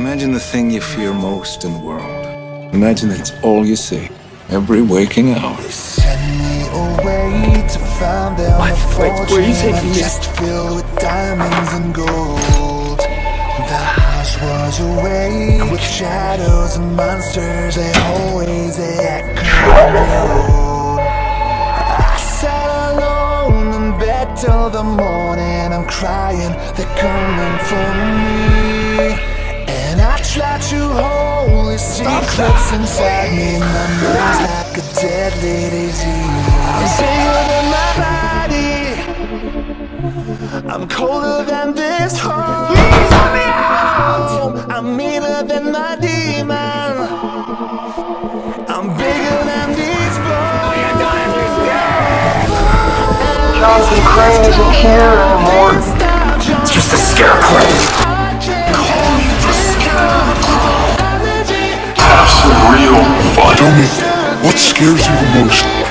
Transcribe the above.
Imagine the thing you fear most in the world. Imagine it's all you see, every waking hour. Send me away to find out What? Wait, where are you fortune, taking me? chest filled with diamonds and gold. The house was awake with shadows and monsters. They always echo. I sat alone in bed till the morning. I'm crying, they're coming for me. And I try to hold the secrets inside me. My mind's like a deadly disease. I'm than my body. I'm colder than this home. Please let me out. I'm meaner than my demon. I'm bigger than these bones. Jonathan Crane isn't here anymore. Tell me, what scares you the most?